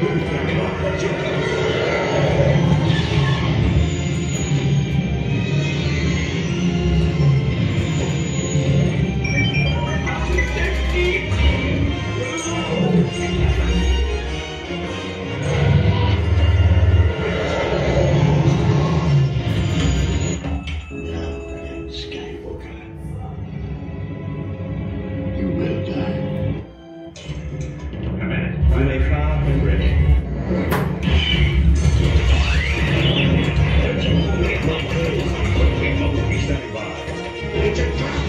Hey, who's that? By.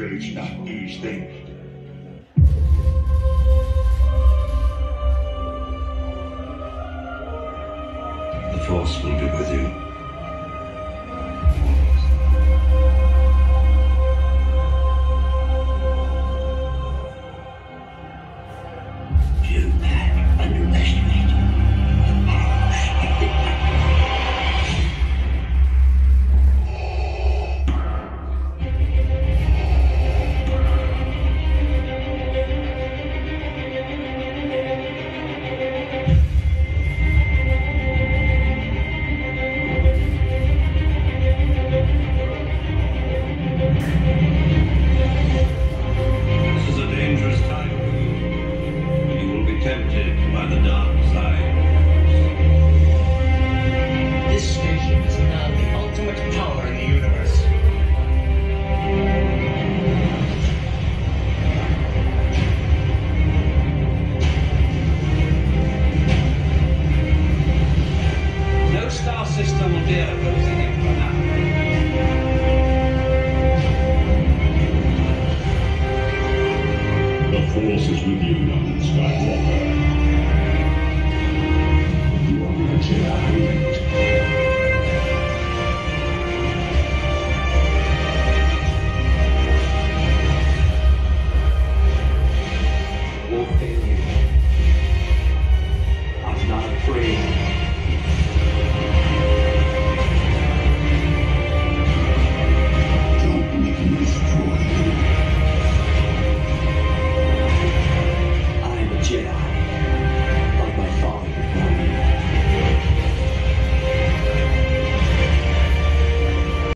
Craves not these things. The force will be with. You tempted by the dark side. This station is now the ultimate power in the universe. No star system will dare oppose the Emperor now. The Force is with you, young